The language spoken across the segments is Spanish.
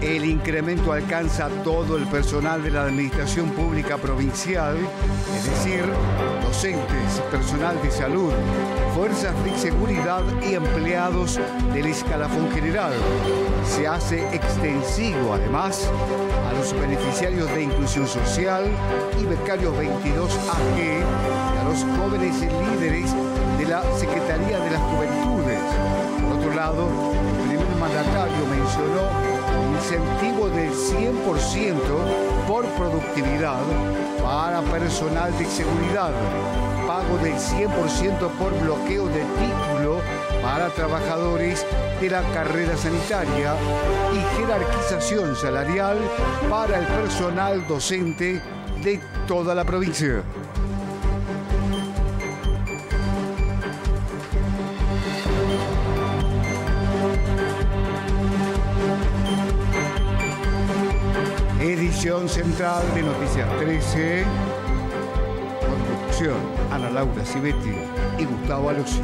El incremento alcanza todo el personal de la Administración Pública Provincial, es decir, docentes, personal de salud, fuerzas de seguridad y empleados del escalafón general. Se hace extensivo, además, a los beneficiarios de inclusión social y becarios 22AG y a los jóvenes líderes de la Secretaría de las Juventudes. Por otro lado, mencionó incentivo del 100% por productividad para personal de seguridad, pago del 100% por bloqueo de título para trabajadores de la carrera sanitaria y jerarquización salarial para el personal docente de toda la provincia. Edición central de Noticias 13. Conducción, Ana Laura Civetti y Gustavo Alossi.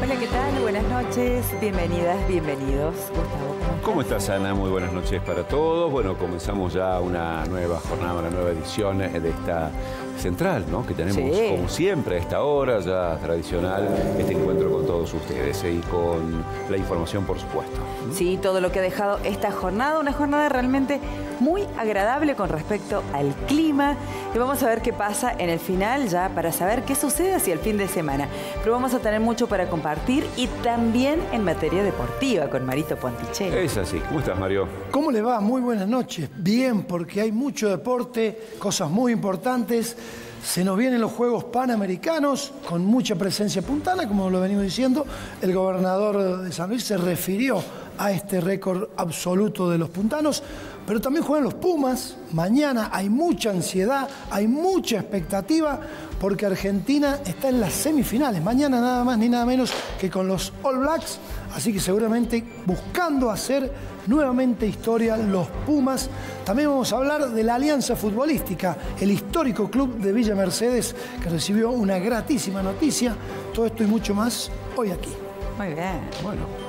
Hola, ¿qué tal? Buenas noches, bienvenidas, bienvenidos. Gustavo, ¿cómo estás? Ana? Muy buenas noches para todos. Bueno, comenzamos ya una nueva jornada, una nueva edición de esta central, ¿no? Que tenemos, como siempre, a esta hora ya tradicional, este encuentro con todos ustedes ¿eh? y con la información, por supuesto. Sí, todo lo que ha dejado esta jornada, una jornada realmente muy agradable con respecto al clima. Y vamos a ver qué pasa en el final ya para saber qué sucede hacia el fin de semana. Pero vamos a tener mucho para compartir y también en materia deportiva con Marito Ponticelli. Es así. ¿Cómo estás, Mario? ¿Cómo le va? Muy buenas noches. Bien, porque hay mucho deporte, cosas muy importantes. Se nos vienen los Juegos Panamericanos con mucha presencia puntana, como lo venimos diciendo. El gobernador de San Luis se refirió a este récord absoluto de los puntanos, pero también juegan los Pumas. Mañana hay mucha ansiedad, hay mucha expectativa, porque Argentina está en las semifinales. Mañana nada más ni nada menos que con los All Blacks, así que seguramente buscando hacer nuevamente historia los Pumas. También vamos a hablar de la Alianza Futbolística, el histórico club de Villa Mercedes, que recibió una gratísima noticia. Todo esto y mucho más hoy aquí. Muy bien. Bueno.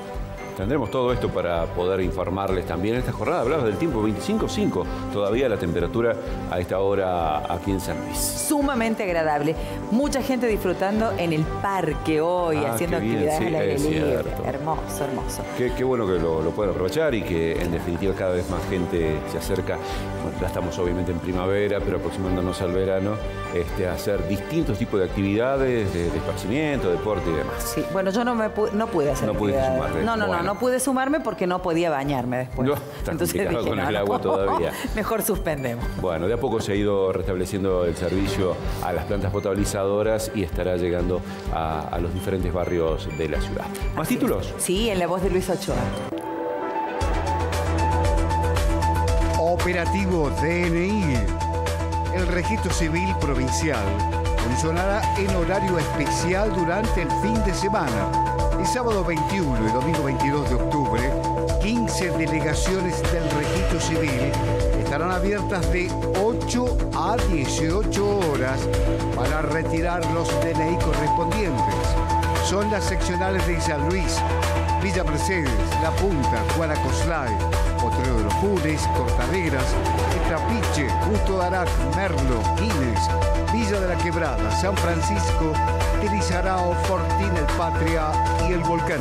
Tendremos todo esto para poder informarles también en esta jornada. Hablabas del tiempo 25.5, todavía la temperatura a esta hora aquí en San Luis. Sumamente agradable. Mucha gente disfrutando en el parque hoy, ah, haciendo actividades al aire libre. Hermoso, hermoso. Qué, bueno que lo, puedan aprovechar y que en definitiva cada vez más gente se acerca. Bueno, ya estamos obviamente en primavera, pero aproximándonos al verano, este, a hacer distintos tipos de actividades, de, esparcimiento, deporte y demás. Sí, bueno, yo no, me no pude hacer No pudiste sumarte. No, no, no no pude sumarme porque no podía bañarme después. No, está Entonces con el agua todavía. Mejor suspendemos. Bueno, de a poco se ha ido restableciendo el servicio a las plantas potabilizadoras y estará llegando a, los diferentes barrios de la ciudad. ¿Más títulos? Sí, en la voz de Luis Ochoa. Operativo DNI. El registro civil provincial funcionará en horario especial durante el fin de semana sábado 21 y domingo 22 de octubre, 15 delegaciones del registro civil estarán abiertas de 8 a 18 horas para retirar los DNI correspondientes. Son las seccionales de San Luis, Villa Mercedes, La Punta, Guanacoslay, Potrero de los Funes, Cortaderas, Trapiche, Justo de Arac, Merlo, Guinness, Villa de la Quebrada, San Francisco, Tilizarao, Fortín, El Patria y El Volcán.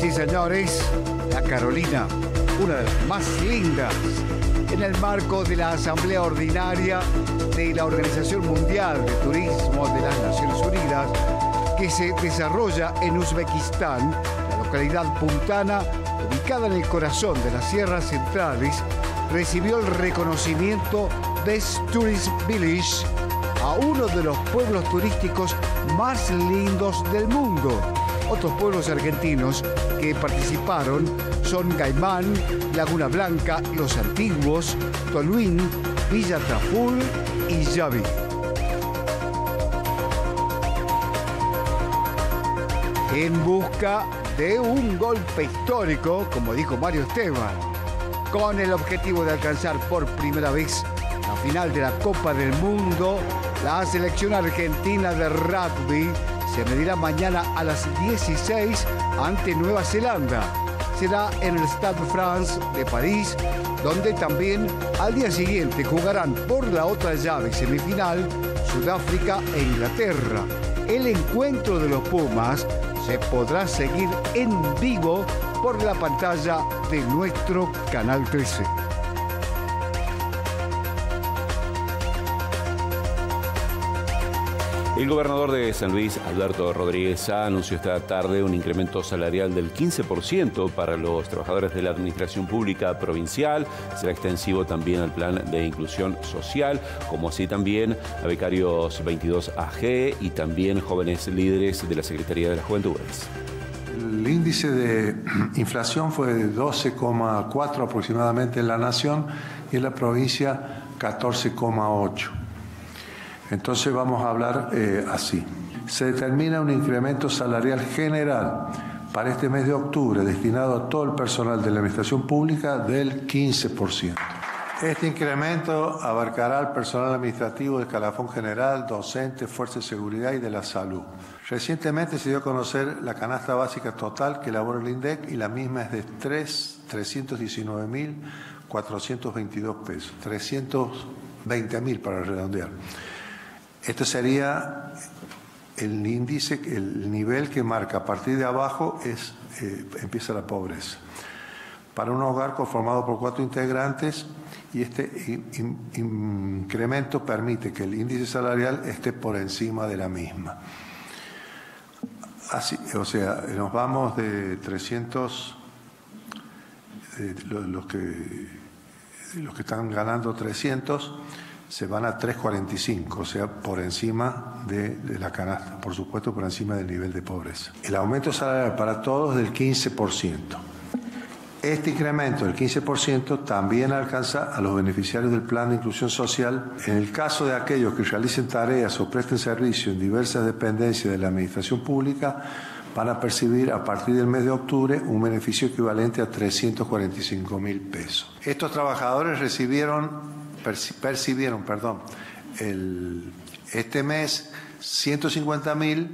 Sí, señores, la Carolina, una de las más lindas, en el marco de la Asamblea Ordinaria de la Organización Mundial de Turismo de las Naciones Unidas, que se desarrolla en Uzbekistán, la localidad puntana, ubicada en el corazón de las sierras centrales, recibió el reconocimiento Best Tourist Village a uno de los pueblos turísticos más lindos del mundo. Otros pueblos argentinos que participaron son Gaimán, Laguna Blanca, Los Antiguos, Toluín, Villa Traful y Yavi. En busca de un golpe histórico, como dijo Mario Esteban, con el objetivo de alcanzar por primera vez final de la Copa del Mundo, la selección argentina de rugby se medirá mañana a las 16 ante Nueva Zelanda. Será en el Stade de France de París, donde también al día siguiente jugarán por la otra llave semifinal Sudáfrica e Inglaterra. El encuentro de los Pumas se podrá seguir en vivo por la pantalla de nuestro Canal 13. El gobernador de San Luis, Alberto Rodríguez anunció esta tarde un incremento salarial del 15% para los trabajadores de la Administración Pública Provincial. Será extensivo también al plan de inclusión social, como así también a becarios 22AG y también jóvenes líderes de la Secretaría de las Juventudes. El índice de inflación fue de 12,4 aproximadamente en la nación y en la provincia 14,8. Entonces vamos a hablar eh, así. Se determina un incremento salarial general para este mes de octubre destinado a todo el personal de la Administración Pública del 15%. Este incremento abarcará al personal administrativo de escalafón general, docente, fuerza de seguridad y de la salud. Recientemente se dio a conocer la canasta básica total que elabora el INDEC y la misma es de 319.422 pesos, 320.000 para redondear. Este sería el índice, el nivel que marca a partir de abajo es, eh, empieza la pobreza. Para un hogar conformado por cuatro integrantes, y este incremento permite que el índice salarial esté por encima de la misma. Así, o sea, nos vamos de 300, los, que, los que están ganando 300 se van a 3,45, o sea, por encima de, la canasta, por supuesto, por encima del nivel de pobreza. El aumento salarial para todos del 15%. Este incremento del 15% también alcanza a los beneficiarios del Plan de Inclusión Social en el caso de aquellos que realicen tareas o presten servicio en diversas dependencias de la Administración Pública, van a percibir a partir del mes de octubre un beneficio equivalente a 345 mil pesos. Estos trabajadores recibieron, percibieron perdón, el, este mes 150 mil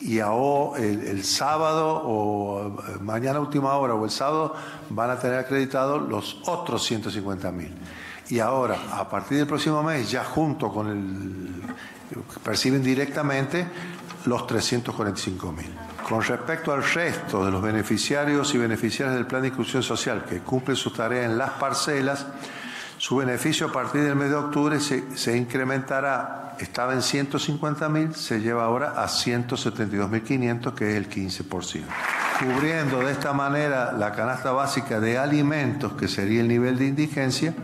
y ahora el, sábado o eh, mañana última hora o el sábado van a tener acreditados los otros 150 mil. Y ahora, a partir del próximo mes, ya junto con el, perciben directamente los 345 mil. Con respecto al resto de los beneficiarios y beneficiarias del Plan de Inclusión Social que cumplen su tarea en las parcelas, su beneficio a partir del mes de octubre se, incrementará, estaba en 150 mil, se lleva ahora a 172.500, que es el 15%. Cubriendo de esta manera la canasta básica de alimentos, que sería el nivel de indigencia,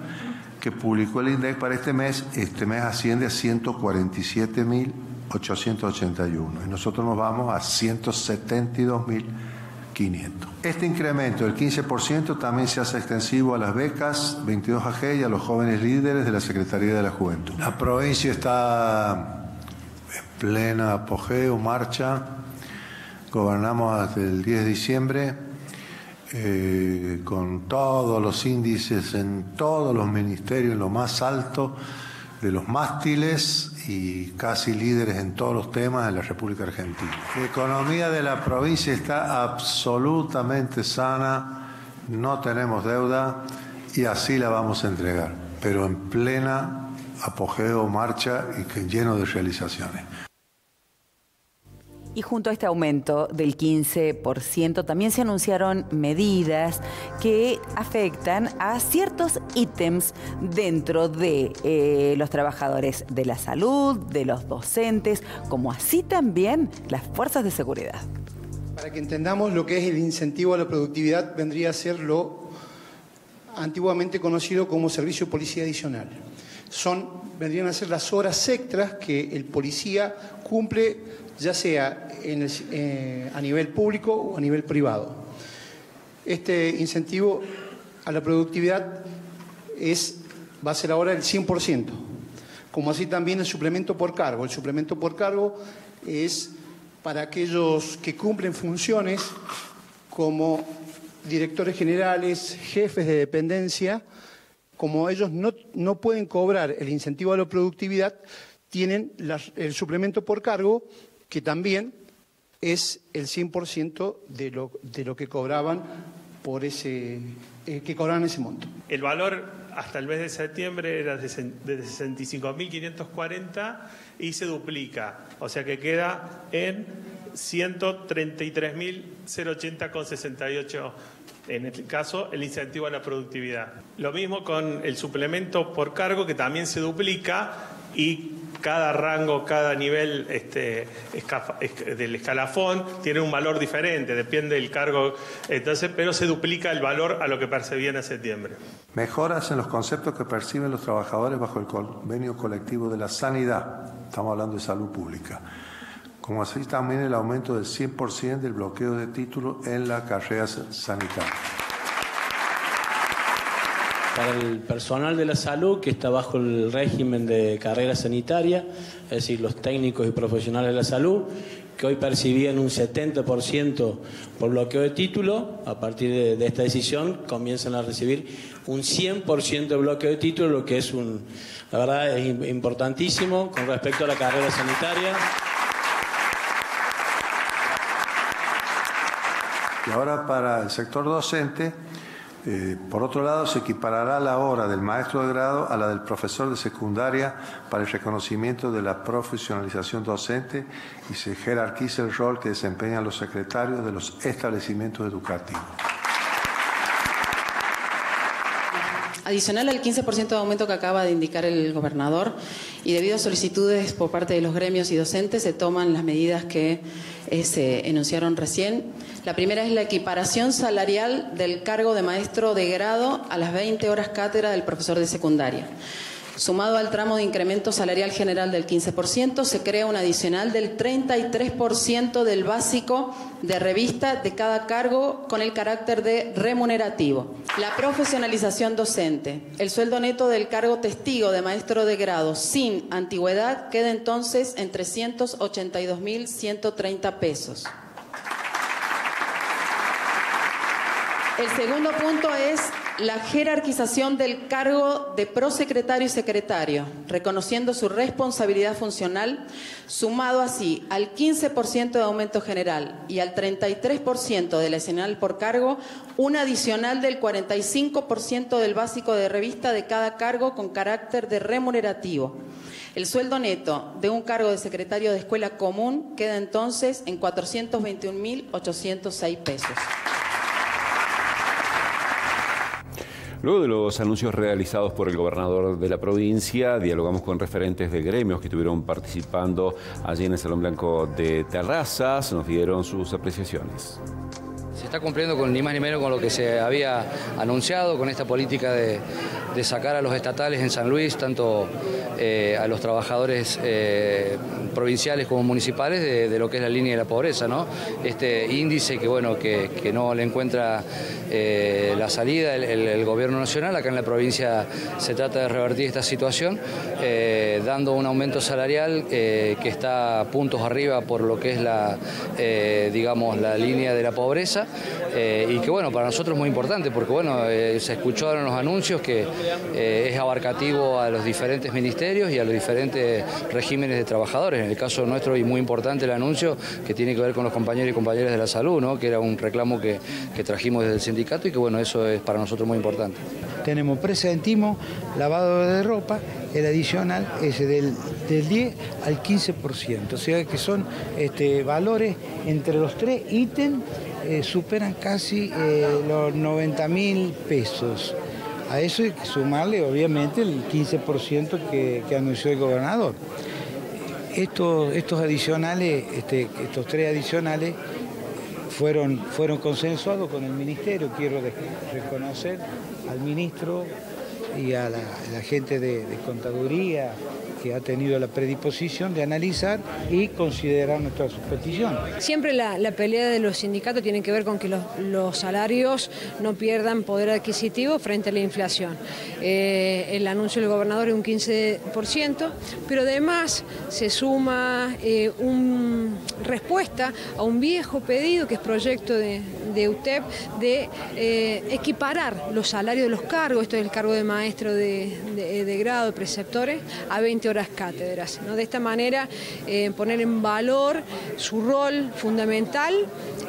que publicó el INDEC para este mes, este mes asciende a 147.881 y nosotros nos vamos a 172.000 este incremento del 15% también se hace extensivo a las becas 22AG y a los jóvenes líderes de la Secretaría de la Juventud. La provincia está en plena apogeo, marcha. Gobernamos hasta el 10 de diciembre eh, con todos los índices en todos los ministerios, en lo más alto de los mástiles y casi líderes en todos los temas en la República Argentina. La economía de la provincia está absolutamente sana, no tenemos deuda y así la vamos a entregar, pero en plena apogeo, marcha y lleno de realizaciones. Y junto a este aumento del 15%, también se anunciaron medidas que afectan a ciertos ítems dentro de eh, los trabajadores de la salud, de los docentes, como así también las fuerzas de seguridad. Para que entendamos lo que es el incentivo a la productividad, vendría a ser lo antiguamente conocido como servicio policía adicional. Son, vendrían a ser las horas extras que el policía cumple ya sea eh, a nivel público o a nivel privado. Este incentivo a la productividad es, va a ser ahora el 100%, como así también el suplemento por cargo. El suplemento por cargo es para aquellos que cumplen funciones como directores generales, jefes de dependencia, como ellos no, no pueden cobrar el incentivo a la productividad, tienen el suplemento por cargo que también es el 100% de lo, de lo que cobraban por ese, eh, que cobraban ese monto. El valor hasta el mes de septiembre era de 65.540 y se duplica, o sea que queda en 133.080,68 en este caso el incentivo a la productividad. Lo mismo con el suplemento por cargo que también se duplica y cada rango, cada nivel este, del escalafón tiene un valor diferente, depende del cargo, entonces, pero se duplica el valor a lo que percibían en septiembre. Mejoras en los conceptos que perciben los trabajadores bajo el convenio colectivo de la sanidad, estamos hablando de salud pública, como así también el aumento del 100% del bloqueo de títulos en la carrera sanitaria para el personal de la salud que está bajo el régimen de carrera sanitaria, es decir, los técnicos y profesionales de la salud, que hoy percibían un 70% por bloqueo de título, a partir de, esta decisión comienzan a recibir un 100% de bloqueo de título, lo que es un, la verdad es importantísimo con respecto a la carrera sanitaria. Y ahora para el sector docente, eh, por otro lado, se equiparará la hora del maestro de grado a la del profesor de secundaria para el reconocimiento de la profesionalización docente y se jerarquiza el rol que desempeñan los secretarios de los establecimientos educativos. Adicional al 15% de aumento que acaba de indicar el gobernador y debido a solicitudes por parte de los gremios y docentes se toman las medidas que eh, se enunciaron recién. La primera es la equiparación salarial del cargo de maestro de grado a las 20 horas cátedra del profesor de secundaria. Sumado al tramo de incremento salarial general del 15%, se crea un adicional del 33% del básico de revista de cada cargo con el carácter de remunerativo. La profesionalización docente. El sueldo neto del cargo testigo de maestro de grado sin antigüedad queda entonces en 382.130 pesos. El segundo punto es la jerarquización del cargo de prosecretario y secretario, reconociendo su responsabilidad funcional, sumado así al 15% de aumento general y al 33% del escenal por cargo, un adicional del 45% del básico de revista de cada cargo con carácter de remunerativo. El sueldo neto de un cargo de secretario de escuela común queda entonces en 421.806 pesos. Luego de los anuncios realizados por el gobernador de la provincia, dialogamos con referentes de gremios que estuvieron participando allí en el Salón Blanco de Terrazas, nos dieron sus apreciaciones. Se está cumpliendo con ni más ni menos con lo que se había anunciado, con esta política de, sacar a los estatales en San Luis, tanto eh, a los trabajadores eh, provinciales como municipales, de, lo que es la línea de la pobreza. ¿no? Este índice que, bueno, que, no le encuentra eh, la salida el, gobierno nacional, acá en la provincia se trata de revertir esta situación, dando un aumento salarial que está puntos arriba por lo que es la, digamos, la línea de la pobreza y que bueno, para nosotros es muy importante porque bueno, se escucharon los anuncios que es abarcativo a los diferentes ministerios y a los diferentes regímenes de trabajadores. En el caso nuestro y muy importante el anuncio que tiene que ver con los compañeros y compañeras de la salud, ¿no? que era un reclamo que, trajimos desde el sindicato y que bueno, eso es para nosotros muy importante. Tenemos presentimo, lavado de ropa, el adicional es del, 10 al 15%, o sea que son este, valores entre los tres ítems eh, superan casi eh, los 90 mil pesos. A eso hay que sumarle, obviamente, el 15% que, anunció el gobernador. Estos, estos adicionales, este, estos tres adicionales, fueron, fueron consensuados con el ministerio. Quiero reconocer al ministro y a la, gente de contaduría, ha tenido la predisposición de analizar y considerar nuestra petición. Siempre la, pelea de los sindicatos tiene que ver con que los, salarios no pierdan poder adquisitivo frente a la inflación. Eh, el anuncio del gobernador es un 15%, pero además se suma eh, una respuesta a un viejo pedido que es proyecto de, UTEP de eh, equiparar los salarios de los cargos, esto es el cargo de maestro de, de grado, de preceptores, a 20 horas cátedras. ¿no? De esta manera, eh, poner en valor su rol fundamental.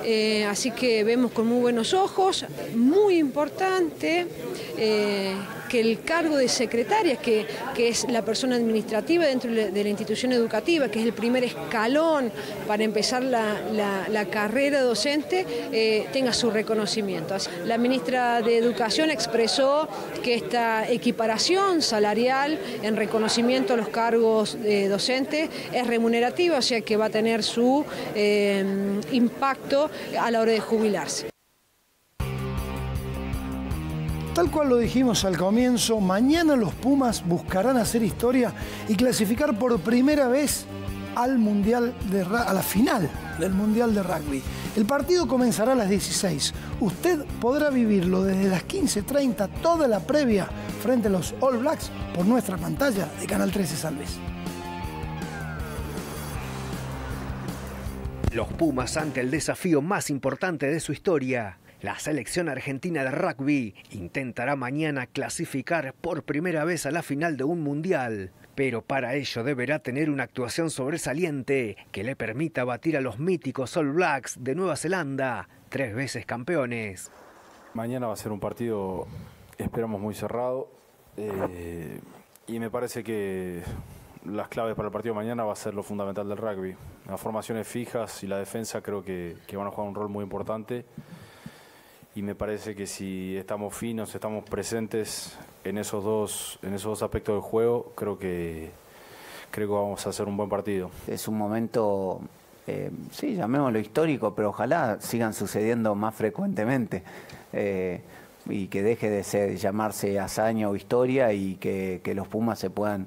Eh, así que vemos con muy buenos ojos, muy importante que el cargo de secretaria, que, que, es la persona administrativa dentro de la institución educativa, que es el primer escalón para empezar la, carrera docente, eh, tenga su reconocimiento. La ministra de Educación expresó que esta equiparación salarial en reconocimiento a los cargos eh, docentes es remunerativa, o sea que va a tener su eh, impacto a la hora de jubilarse. Tal cual lo dijimos al comienzo, mañana los Pumas buscarán hacer historia y clasificar por primera vez al mundial de, a la final del Mundial de Rugby. El partido comenzará a las 16. Usted podrá vivirlo desde las 15.30, toda la previa, frente a los All Blacks por nuestra pantalla de Canal 13 Salves. Los Pumas ante el desafío más importante de su historia la selección argentina de rugby intentará mañana clasificar por primera vez a la final de un mundial, pero para ello deberá tener una actuación sobresaliente que le permita batir a los míticos All Blacks de Nueva Zelanda, tres veces campeones. Mañana va a ser un partido, esperamos, muy cerrado. Eh, y me parece que las claves para el partido de mañana va a ser lo fundamental del rugby. Las formaciones fijas y la defensa creo que, que van a jugar un rol muy importante y me parece que si estamos finos, estamos presentes en esos dos, en esos dos aspectos del juego, creo que creo que vamos a hacer un buen partido. Es un momento, eh, sí, llamémoslo histórico, pero ojalá sigan sucediendo más frecuentemente. Eh, y que deje de ser, llamarse hazaña o historia y que, los Pumas se puedan,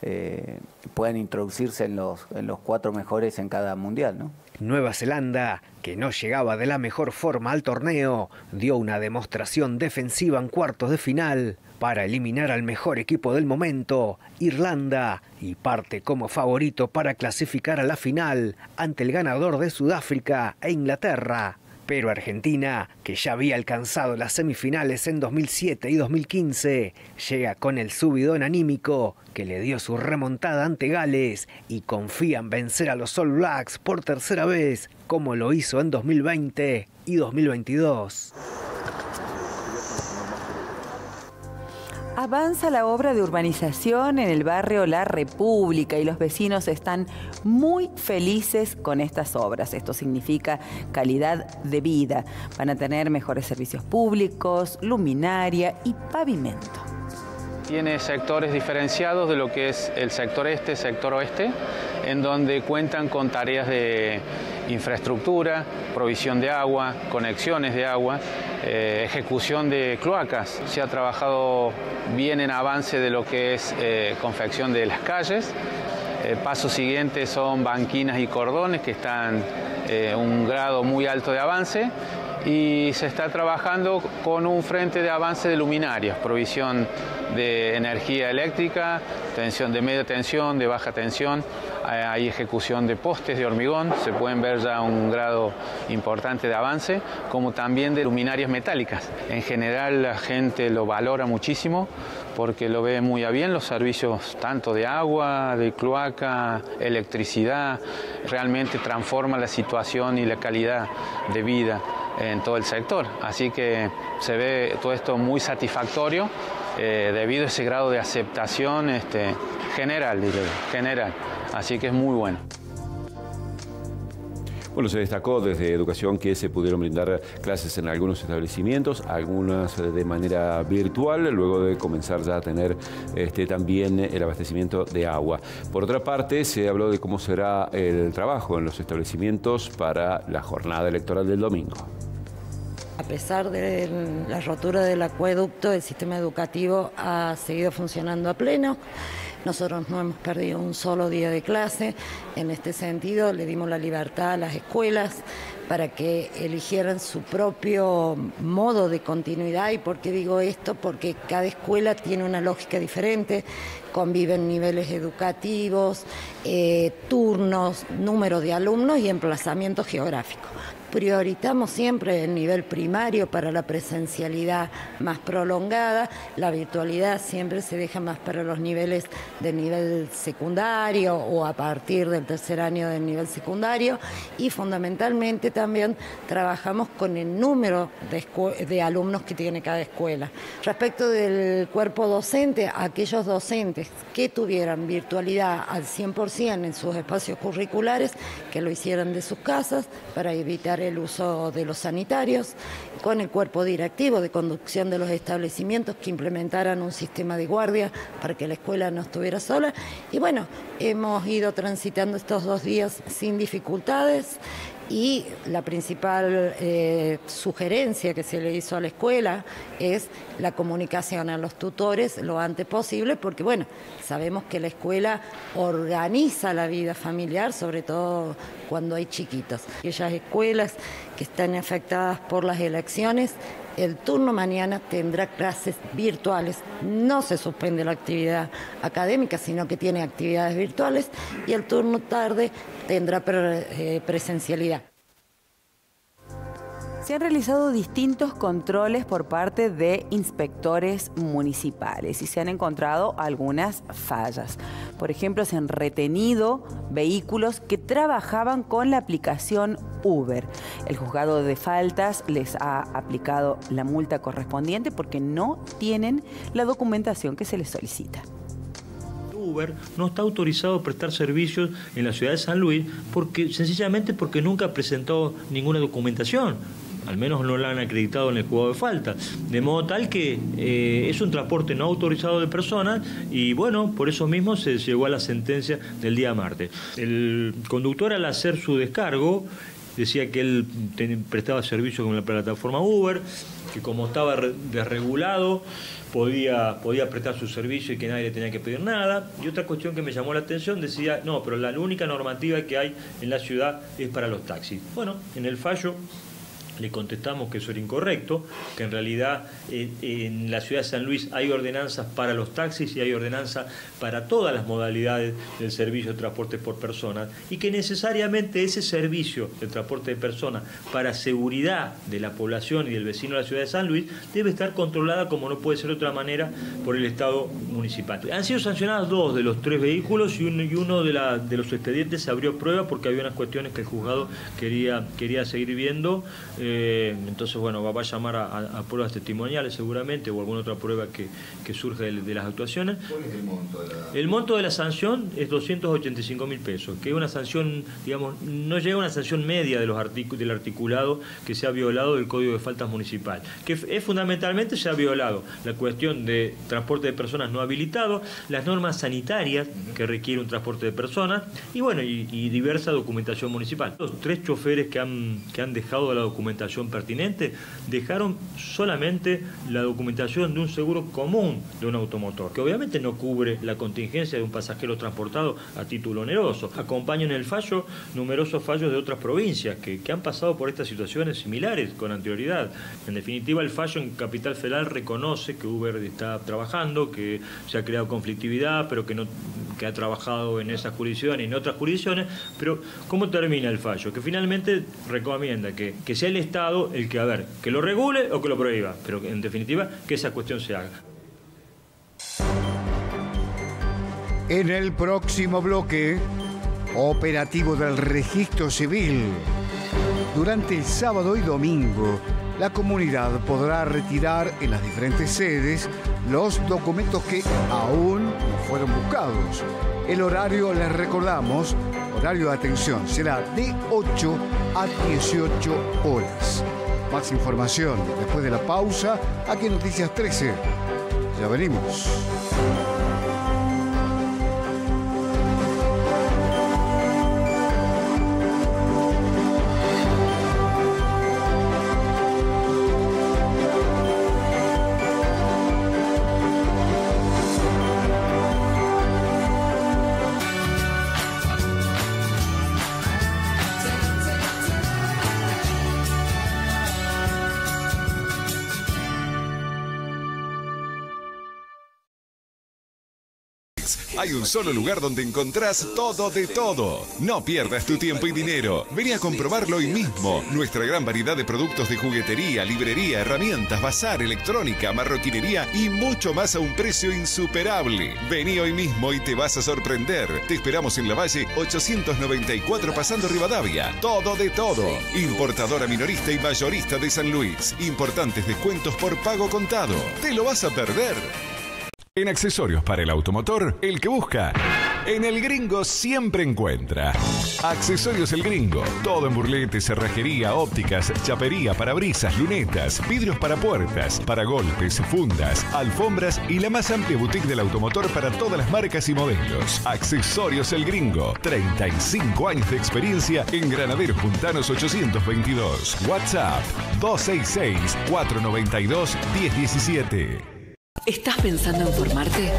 eh, puedan introducirse en los, en los cuatro mejores en cada mundial, ¿no? Nueva Zelanda, que no llegaba de la mejor forma al torneo, dio una demostración defensiva en cuartos de final para eliminar al mejor equipo del momento, Irlanda, y parte como favorito para clasificar a la final ante el ganador de Sudáfrica e Inglaterra. Pero Argentina, que ya había alcanzado las semifinales en 2007 y 2015, llega con el subidón anímico que le dio su remontada ante Gales y confía en vencer a los All Blacks por tercera vez, como lo hizo en 2020 y 2022. Avanza la obra de urbanización en el barrio La República y los vecinos están muy felices con estas obras. Esto significa calidad de vida. Van a tener mejores servicios públicos, luminaria y pavimento. Tiene sectores diferenciados de lo que es el sector este, sector oeste, en donde cuentan con tareas de infraestructura, provisión de agua, conexiones de agua, eh, ejecución de cloacas. Se ha trabajado bien en avance de lo que es eh, confección de las calles. El paso siguiente son banquinas y cordones que están eh, un grado muy alto de avance y se está trabajando con un frente de avance de luminarias, provisión de energía eléctrica, tensión de media tensión, de baja tensión, hay ejecución de postes de hormigón, se pueden ver ya un grado importante de avance, como también de luminarias metálicas. En general la gente lo valora muchísimo porque lo ve muy a bien los servicios tanto de agua, de cloaca, electricidad, realmente transforma la situación y la calidad de vida en todo el sector. Así que se ve todo esto muy satisfactorio eh, debido a ese grado de aceptación este, general, general. Así que es muy bueno. Bueno, se destacó desde educación que se pudieron brindar clases en algunos establecimientos, algunas de manera virtual, luego de comenzar ya a tener este, también el abastecimiento de agua. Por otra parte, se habló de cómo será el trabajo en los establecimientos para la jornada electoral del domingo. A pesar de la rotura del acueducto, el sistema educativo ha seguido funcionando a pleno. Nosotros no hemos perdido un solo día de clase. En este sentido, le dimos la libertad a las escuelas para que eligieran su propio modo de continuidad. ¿Y por qué digo esto? Porque cada escuela tiene una lógica diferente, conviven niveles educativos, eh, turnos, número de alumnos y emplazamiento geográfico. Priorizamos siempre el nivel primario para la presencialidad más prolongada, la virtualidad siempre se deja más para los niveles de nivel secundario o a partir del tercer año del nivel secundario y fundamentalmente también trabajamos con el número de, de alumnos que tiene cada escuela. Respecto del cuerpo docente, aquellos docentes que tuvieran virtualidad al 100% en sus espacios curriculares, que lo hicieran de sus casas para evitar el uso de los sanitarios, con el cuerpo directivo de conducción de los establecimientos que implementaran un sistema de guardia para que la escuela no estuviera sola. Y bueno, hemos ido transitando estos dos días sin dificultades y la principal eh, sugerencia que se le hizo a la escuela es la comunicación a los tutores lo antes posible, porque bueno, sabemos que la escuela organiza la vida familiar, sobre todo cuando hay chiquitos. Aquellas escuelas que están afectadas por las elecciones, el turno mañana tendrá clases virtuales. No se suspende la actividad académica, sino que tiene actividades virtuales y el turno tarde tendrá eh, presencialidad. Se han realizado distintos controles por parte de inspectores municipales y se han encontrado algunas fallas. Por ejemplo, se han retenido vehículos que trabajaban con la aplicación Uber. El juzgado de faltas les ha aplicado la multa correspondiente porque no tienen la documentación que se les solicita. Uber no está autorizado a prestar servicios en la ciudad de San Luis porque sencillamente porque nunca presentó ninguna documentación al menos no la han acreditado en el juego de falta. De modo tal que eh, es un transporte no autorizado de personas y bueno, por eso mismo se llegó a la sentencia del día martes. El conductor al hacer su descargo decía que él prestaba servicio con la plataforma Uber, que como estaba desregulado, podía, podía prestar su servicio y que nadie le tenía que pedir nada. Y otra cuestión que me llamó la atención decía, no, pero la única normativa que hay en la ciudad es para los taxis. Bueno, en el fallo le contestamos que eso era incorrecto, que en realidad eh, en la ciudad de San Luis hay ordenanzas para los taxis y hay ordenanzas para todas las modalidades del servicio de transporte por personas y que necesariamente ese servicio de transporte de personas para seguridad de la población y del vecino de la ciudad de San Luis debe estar controlada como no puede ser de otra manera por el Estado municipal. Han sido sancionadas dos de los tres vehículos y uno, de, los expedientes se abrió prueba porque había unas cuestiones que el juzgado quería, quería seguir viendo. Entonces, bueno, va, a llamar a, pruebas testimoniales seguramente o alguna otra prueba que, surge de, las actuaciones. ¿Cuál es el monto de la...? El monto de la sanción es 285 mil pesos, que es una sanción, digamos, no llega a una sanción media de los del articulado que se ha violado del Código de Faltas Municipal, que es fundamentalmente se ha violado la cuestión de transporte de personas no habilitado, las normas sanitarias que requiere un transporte de personas y bueno, y, diversa documentación municipal. Los tres choferes que han, que han dejado la documentación pertinente, dejaron solamente la documentación de un seguro común de un automotor, que obviamente no cubre la contingencia de un pasajero transportado a título oneroso. Acompañan el fallo numerosos fallos de otras provincias que, han pasado por estas situaciones similares con anterioridad. En definitiva, el fallo en Capital Federal reconoce que Uber está trabajando, que se ha creado conflictividad, pero que no que ha trabajado en esas jurisdicciones y en otras jurisdicciones, pero ¿cómo termina el fallo? Que finalmente recomienda que, que sea el Estado el que, a ver, que lo regule o que lo prohíba, pero en definitiva que esa cuestión se haga. En el próximo bloque, operativo del registro civil. Durante el sábado y domingo, la comunidad podrá retirar en las diferentes sedes los documentos que aún no fueron buscados. El horario, les recordamos, horario de atención será de 8 a 18 horas. Más información después de la pausa aquí en Noticias 13. Ya venimos. Hay un solo lugar donde encontrás todo de todo. No pierdas tu tiempo y dinero. Vení a comprobarlo hoy mismo. Nuestra gran variedad de productos de juguetería, librería, herramientas, bazar, electrónica, marroquinería y mucho más a un precio insuperable. Vení hoy mismo y te vas a sorprender. Te esperamos en la Valle 894 pasando Rivadavia. Todo de todo. Importadora minorista y mayorista de San Luis. Importantes descuentos por pago contado. Te lo vas a perder. En accesorios para el automotor, el que busca. En el gringo siempre encuentra. Accesorios el gringo. Todo en burletes, cerrajería, ópticas, chapería, parabrisas, lunetas, vidrios para puertas, para golpes, fundas, alfombras y la más amplia boutique del automotor para todas las marcas y modelos. Accesorios el gringo. 35 años de experiencia en Granaderos Puntanos 822. WhatsApp 266 492 1017. ¿Estás pensando en formarte?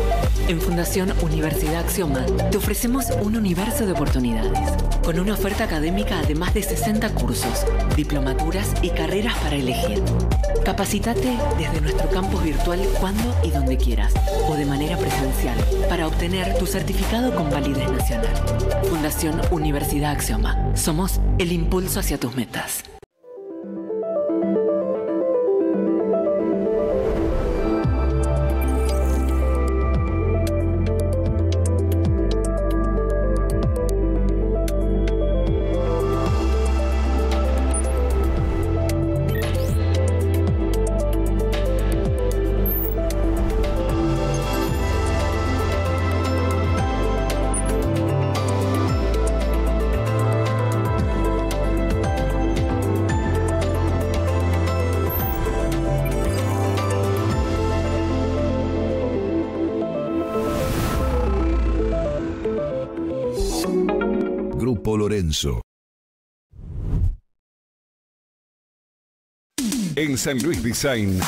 En Fundación Universidad Axioma te ofrecemos un universo de oportunidades, con una oferta académica de más de 60 cursos, diplomaturas y carreras para elegir. Capacitate desde nuestro campus virtual cuando y donde quieras, o de manera presencial, para obtener tu certificado con validez nacional. Fundación Universidad Axioma. Somos el impulso hacia tus metas. En San Luis Design.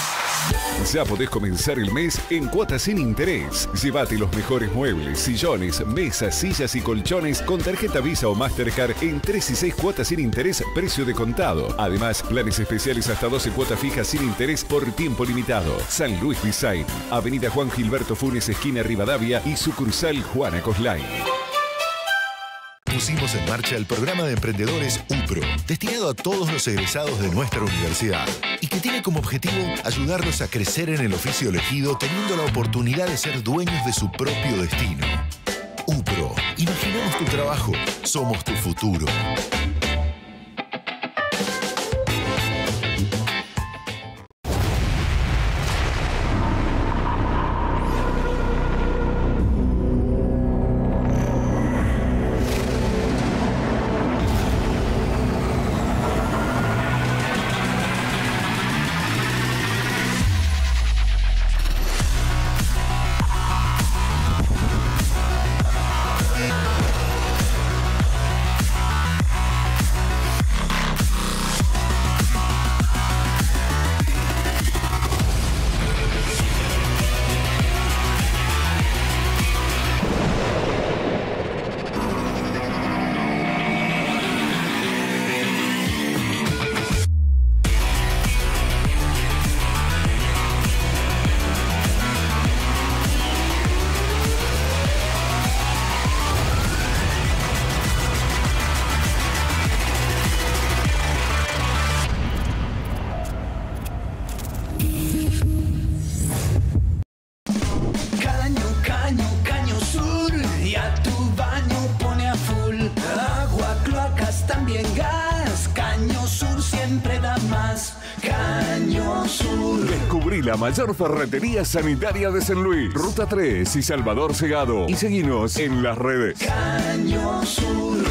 Ya podés comenzar el mes en cuotas sin interés. Llévate los mejores muebles, sillones, mesas, sillas y colchones con tarjeta Visa o Mastercard en 3 y 6 cuotas sin interés, precio de contado. Además, planes especiales hasta 12 cuotas fijas sin interés por tiempo limitado. San Luis Design, Avenida Juan Gilberto Funes, esquina Rivadavia y sucursal Juana Coslay pusimos en marcha el programa de emprendedores UPRO, destinado a todos los egresados de nuestra universidad y que tiene como objetivo ayudarlos a crecer en el oficio elegido teniendo la oportunidad de ser dueños de su propio destino. UPRO, imaginamos tu trabajo, somos tu futuro. Mayor ferretería sanitaria de San Luis. Ruta 3 y Salvador Segado. Y seguinos en las redes. Caño sur.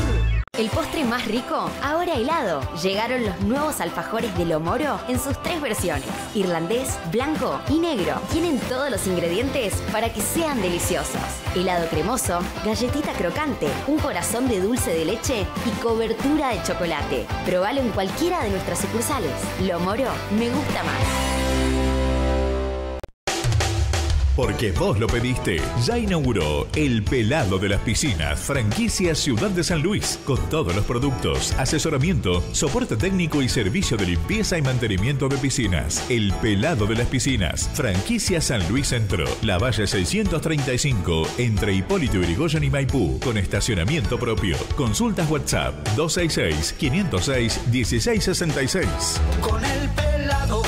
El postre más rico, ahora helado. Llegaron los nuevos alfajores de Lomoro en sus tres versiones, irlandés, blanco y negro. Tienen todos los ingredientes para que sean deliciosos. Helado cremoso, galletita crocante, un corazón de dulce de leche y cobertura de chocolate. Probalo en cualquiera de nuestras sucursales. Lomoro me gusta más. Porque vos lo pediste. Ya inauguró El Pelado de las Piscinas, franquicia Ciudad de San Luis, con todos los productos, asesoramiento, soporte técnico y servicio de limpieza y mantenimiento de piscinas. El Pelado de las Piscinas, franquicia San Luis Centro, La Valle 635, entre Hipólito Yrigoyen y Maipú, con estacionamiento propio. Consultas WhatsApp 266 506 1666. Con el pelado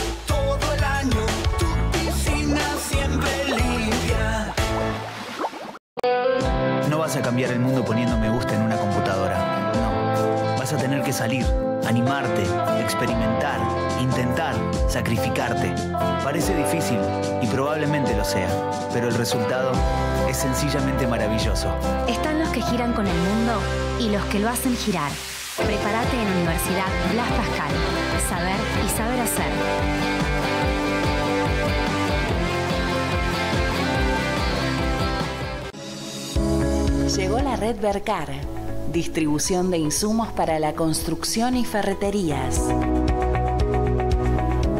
cambiar el mundo poniendo me gusta en una computadora. No. Vas a tener que salir, animarte, experimentar, intentar, sacrificarte. Parece difícil y probablemente lo sea, pero el resultado es sencillamente maravilloso. Están los que giran con el mundo y los que lo hacen girar. Prepárate en Universidad Blas Pascal. Saber y saber hacer. Llegó la red Vercar, distribución de insumos para la construcción y ferreterías.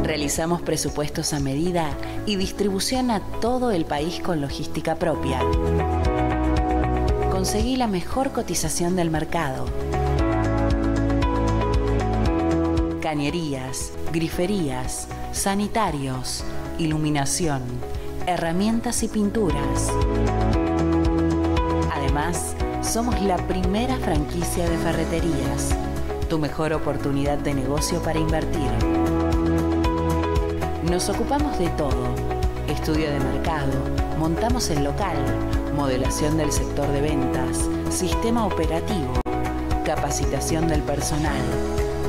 Realizamos presupuestos a medida y distribución a todo el país con logística propia. Conseguí la mejor cotización del mercado. Cañerías, griferías, sanitarios, iluminación, herramientas y pinturas. Somos la primera franquicia de ferreterías, tu mejor oportunidad de negocio para invertir. Nos ocupamos de todo, estudio de mercado, montamos el local, modelación del sector de ventas, sistema operativo, capacitación del personal,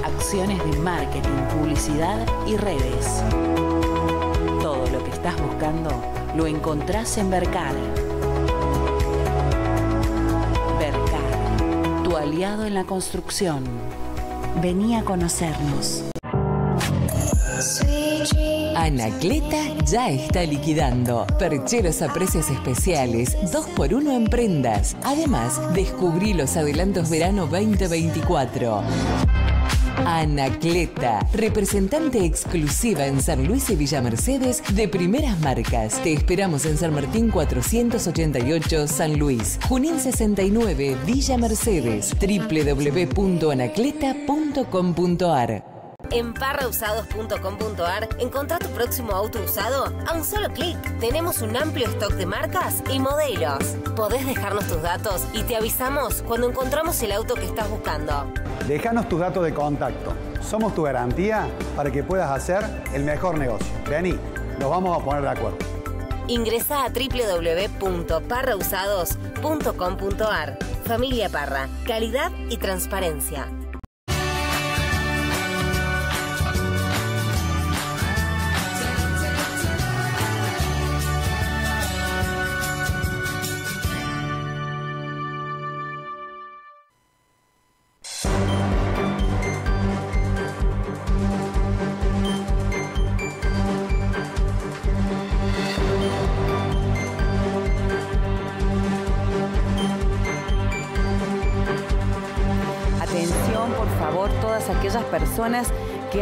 acciones de marketing, publicidad y redes. Todo lo que estás buscando lo encontrás en Vercar. Aliado en la construcción. Vení a conocernos. Anacleta ya está liquidando. Percheros a precios especiales, 2x1 en prendas. Además, descubrí los adelantos verano 2024. Anacleta, representante exclusiva en San Luis y Villa Mercedes de primeras marcas. Te esperamos en San Martín 488 San Luis, Junín 69 Villa Mercedes, www.anacleta.com.ar. En parrausados.com.ar encontrá tu próximo auto usado a un solo clic. Tenemos un amplio stock de marcas y modelos. Podés dejarnos tus datos y te avisamos cuando encontramos el auto que estás buscando. Déjanos tus datos de contacto. Somos tu garantía para que puedas hacer el mejor negocio. Vení, nos vamos a poner de acuerdo. Ingresa a www.parrausados.com.ar. Familia Parra, calidad y transparencia.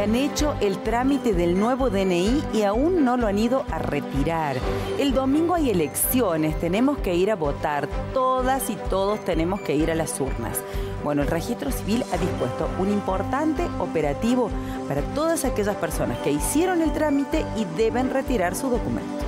Han hecho el trámite del nuevo DNI y aún no lo han ido a retirar. El domingo hay elecciones, tenemos que ir a votar, todas y todos tenemos que ir a las urnas. Bueno, el registro civil ha dispuesto un importante operativo para todas aquellas personas que hicieron el trámite y deben retirar su documento.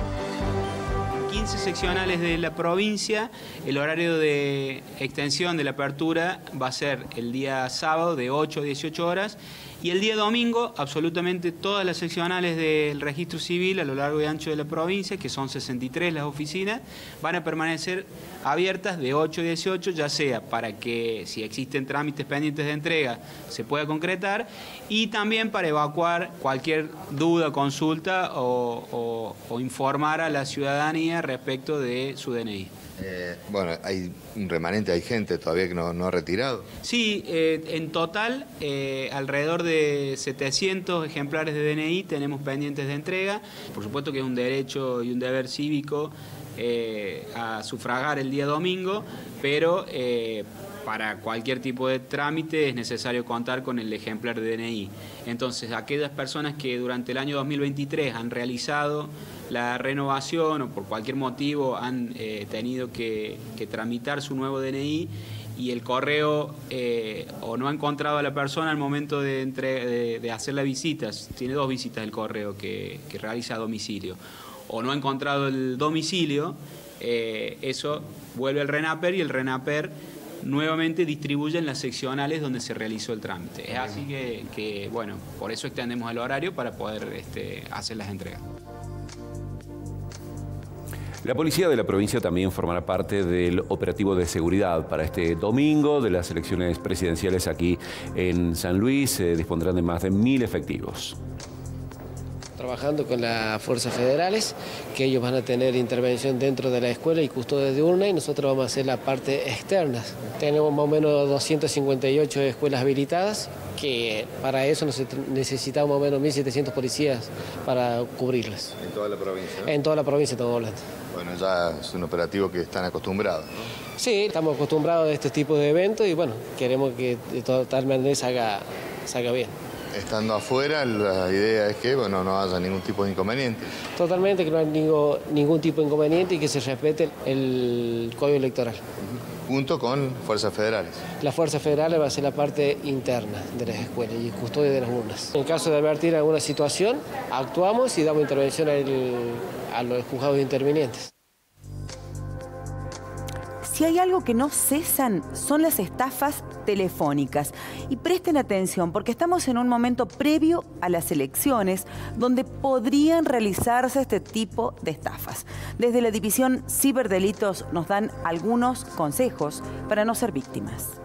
15 seccionales de la provincia. El horario de extensión de la apertura va a ser el día sábado de 8 a 18 horas y el día domingo absolutamente todas las seccionales del registro civil a lo largo y ancho de la provincia, que son 63 las oficinas, van a permanecer abiertas de 8 a 18, ya sea para que si existen trámites pendientes de entrega se pueda concretar y también para evacuar cualquier duda, consulta o, informar a la ciudadanía respecto de su DNI. Eh, bueno, hay un remanente, hay gente todavía que no, ha retirado. Sí, eh, en total eh, alrededor de 700 ejemplares de DNI tenemos pendientes de entrega. Por supuesto que es un derecho y un deber cívico a sufragar el día domingo, pero para cualquier tipo de trámite es necesario contar con el ejemplar de DNI. Entonces, aquellas personas que durante el año 2023 han realizado la renovación o por cualquier motivo han eh, tenido que, tramitar su nuevo DNI y el correo eh, o no ha encontrado a la persona al momento de, hacer la visita, tiene dos visitas el correo que, realiza a domicilio, o no ha encontrado el domicilio, eh, eso vuelve al RENAPER y el RENAPER nuevamente distribuye en las seccionales donde se realizó el trámite. Es así que, bueno, por eso extendemos el horario para poder este, hacer las entregas. La policía de la provincia también formará parte del operativo de seguridad para este domingo de las elecciones presidenciales aquí en San Luis. Se dispondrán de más de mil efectivos trabajando con las fuerzas federales, que ellos van a tener intervención dentro de la escuela y custodia de urna y nosotros vamos a hacer la parte externa. Tenemos más o menos 258 escuelas habilitadas, que para eso necesitamos más o menos 1.700 policías para cubrirlas. ¿En toda la provincia? En toda la provincia estamos hablando. Bueno, ya es un operativo que están acostumbrados, ¿no? Sí, estamos acostumbrados a este tipo de eventos y bueno, queremos que de tal manera se haga bien estando afuera, la idea es que bueno, no haya ningún tipo de inconveniente. Totalmente, que no haya ningún, tipo de inconveniente y que se respete el código electoral. Junto con fuerzas federales. La fuerza federal va a ser la parte interna de las escuelas y custodia de las urnas. En caso de advertir alguna situación, actuamos y damos intervención a los juzgados intervinientes. Si hay algo que no cesan son las estafas telefónicas. Y presten atención porque estamos en un momento previo a las elecciones donde podrían realizarse este tipo de estafas. Desde la División Ciberdelitos nos dan algunos consejos para no ser víctimas.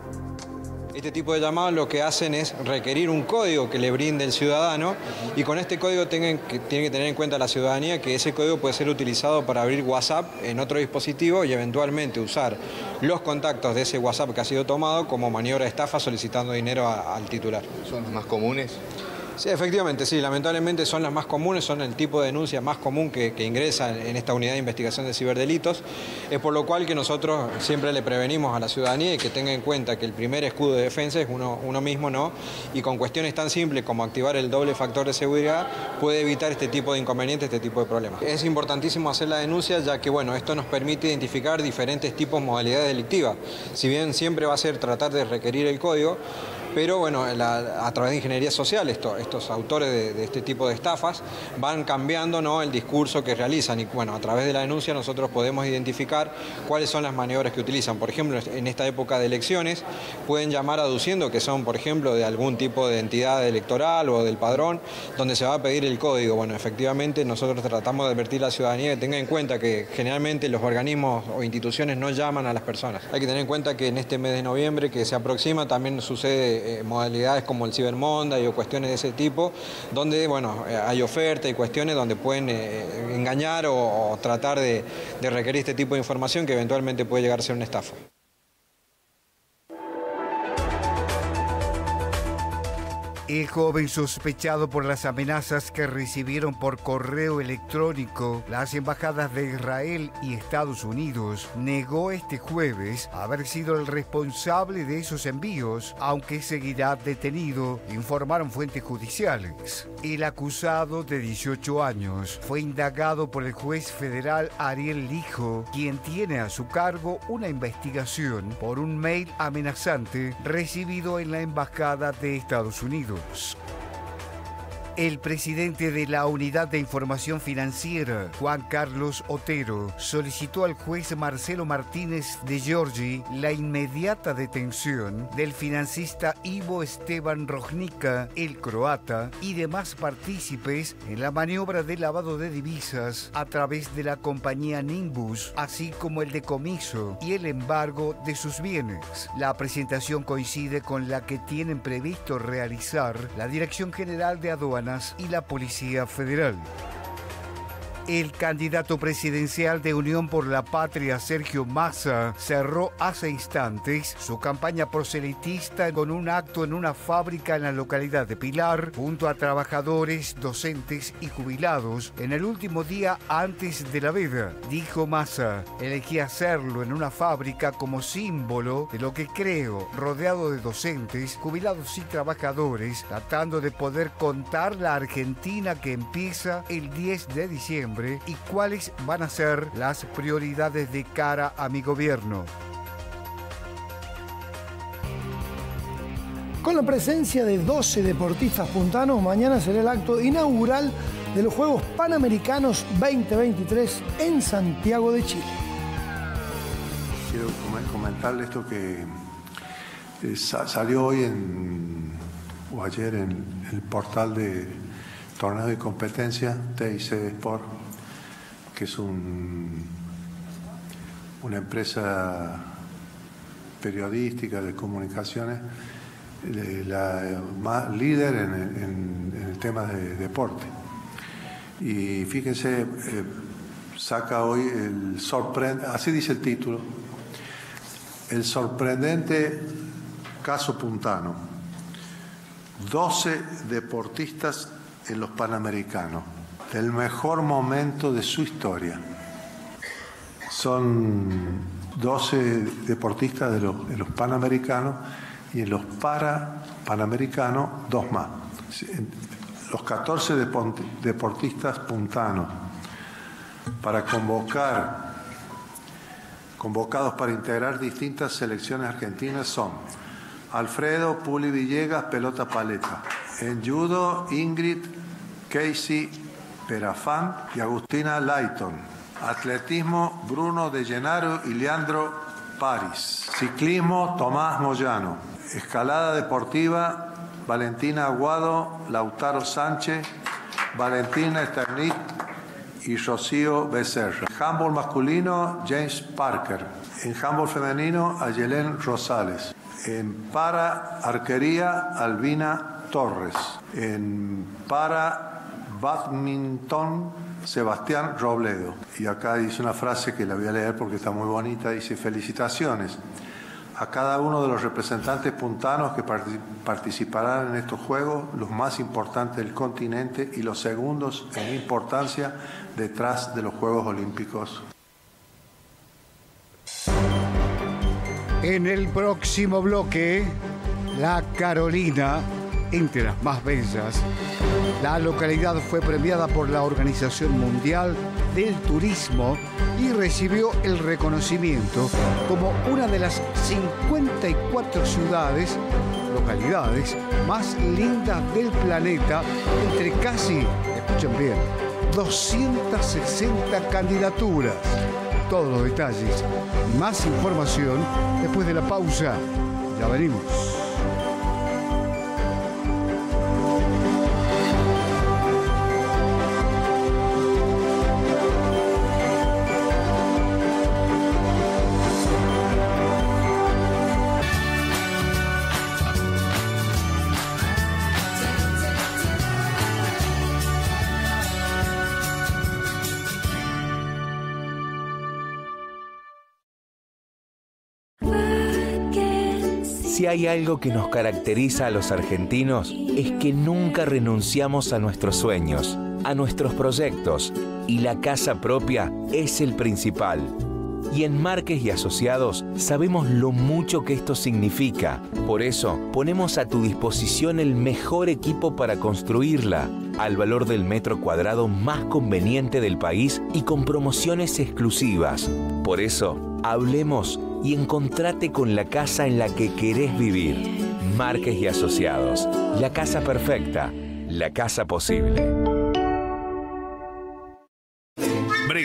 Este tipo de llamados lo que hacen es requerir un código que le brinde el ciudadano y con este código tienen que, tiene que tener en cuenta la ciudadanía que ese código puede ser utilizado para abrir WhatsApp en otro dispositivo y eventualmente usar los contactos de ese WhatsApp que ha sido tomado como maniobra de estafa solicitando dinero al titular. ¿Son los más comunes? Sí, efectivamente, sí, lamentablemente son las más comunes, son el tipo de denuncia más común que, ingresa en esta unidad de investigación de ciberdelitos, es por lo cual que nosotros siempre le prevenimos a la ciudadanía y que tenga en cuenta que el primer escudo de defensa es uno, uno mismo, ¿no? Y con cuestiones tan simples como activar el doble factor de seguridad puede evitar este tipo de inconvenientes, este tipo de problemas. Es importantísimo hacer la denuncia ya que, bueno, esto nos permite identificar diferentes tipos de modalidades delictivas. Si bien siempre va a ser tratar de requerir el código, pero bueno, a través de ingeniería social estos autores de, este tipo de estafas van cambiando ¿no? el discurso que realizan y bueno, a través de la denuncia nosotros podemos identificar cuáles son las maniobras que utilizan. Por ejemplo, en esta época de elecciones pueden llamar aduciendo que son, por ejemplo, de algún tipo de entidad electoral o del padrón, donde se va a pedir el código. Bueno, efectivamente nosotros tratamos de advertir a la ciudadanía que tenga en cuenta que generalmente los organismos o instituciones no llaman a las personas. Hay que tener en cuenta que en este mes de noviembre que se aproxima también sucede eh, modalidades como el Cybermonday o cuestiones de ese tipo, donde bueno, eh, hay oferta y cuestiones donde pueden eh, engañar o, tratar de requerir este tipo de información que eventualmente puede llegar a ser una estafa. El joven sospechado por las amenazas que recibieron por correo electrónico las embajadas de Israel y Estados Unidos negó este jueves haber sido el responsable de esos envíos, aunque seguirá detenido, informaron fuentes judiciales. El acusado de 18 años fue indagado por el juez federal Ariel Lijo, quien tiene a su cargo una investigación por un mail amenazante recibido en la embajada de Estados Unidos. Andrews. El presidente de la Unidad de Información Financiera, Juan Carlos Otero, solicitó al juez Marcelo Martínez de Giorgi la inmediata detención del financista Ivo Esteban Rojnica, el croata, y demás partícipes en la maniobra de lavado de divisas a través de la compañía Nimbus, así como el decomiso y el embargo de sus bienes. La presentación coincide con la que tienen previsto realizar la Dirección General de Aduanas y la Policía Federal. El candidato presidencial de Unión por la Patria, Sergio Massa, cerró hace instantes su campaña proselitista con un acto en una fábrica en la localidad de Pilar, junto a trabajadores, docentes y jubilados, en el último día antes de la veda. Dijo Massa, elegí hacerlo en una fábrica como símbolo de lo que creo, rodeado de docentes, jubilados y trabajadores, tratando de poder contar la Argentina que empieza el 10 de diciembre diciembre y cuáles van a ser las prioridades de cara a mi gobierno. Con la presencia de 12 deportistas puntanos, mañana será el acto inaugural de los Juegos Panamericanos 2023 en Santiago de Chile. Quiero comentarle esto que eh, salió hoy en, o ayer en el portal de torneo de competencia TIC Sport, que es un, una empresa periodística de comunicaciones, la líder en, el tema de deporte. Y fíjense, eh, saca hoy el sorprendente, así dice el título, el sorprendente caso puntano. 12 deportistas en los Panamericanos, del mejor momento de su historia. Son 12 deportistas de los, de los Panamericanos y en los para Panamericanos dos más. Los 14 deportistas puntanos para convocar, convocados para integrar distintas selecciones argentinas son Alfredo Puli Villegas, pelota paleta. En judo, Ingrid Casey Perafán y Agustina Layton. Atletismo, Bruno De Llenaro y Leandro Paris. Ciclismo, Tomás Moyano. Escalada deportiva, Valentina Aguado, Lautaro Sánchez, Valentina Esternit y Rocío Becerra. Handball masculino, James Parker. En handball femenino, Ayelén Rosales. En para arquería, Albina Torres. En para badminton, Sebastián Robledo. Y acá dice una frase que la voy a leer porque está muy bonita. Dice, felicitaciones a cada uno de los representantes puntanos que participarán en estos Juegos, los más importantes del continente y los segundos en importancia detrás de los Juegos Olímpicos. En el próximo bloque, la Carolina, entre las más bellas, la localidad fue premiada por la Organización Mundial del Turismo y recibió el reconocimiento como una de las 54 ciudades, localidades más lindas del planeta entre casi, escuchen bien, 260 candidaturas. Todos los detalles más información después de la pausa. Ya venimos. Si hay algo que nos caracteriza a los argentinos es que nunca renunciamos a nuestros sueños, a nuestros proyectos y la casa propia es el principal. Y en Márquez y Asociados sabemos lo mucho que esto significa. Por eso ponemos a tu disposición el mejor equipo para construirla, al valor del metro cuadrado más conveniente del país y con promociones exclusivas. Por eso, hablemos y encontrate con la casa en la que querés vivir. Márquez y Asociados, la casa perfecta, la casa posible.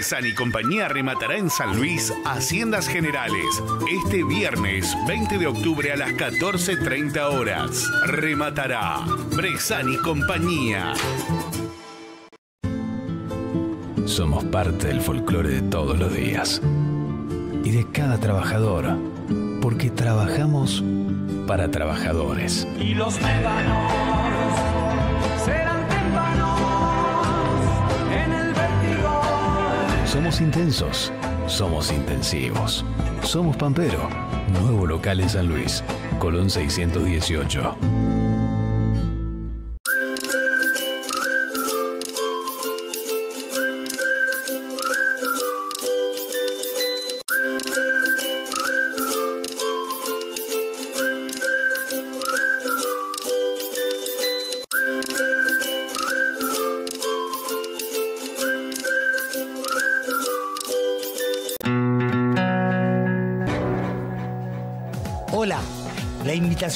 Bresan y compañía rematará en San Luis Haciendas Generales este viernes 20 de octubre a las 14.30 horas. Rematará Bresan y compañía. Somos parte del folclore de todos los días y de cada trabajador, porque trabajamos para trabajadores. Y los médanos Somos intensos, somos intensivos. Somos Pampero, nuevo local en San Luis, Colón 618.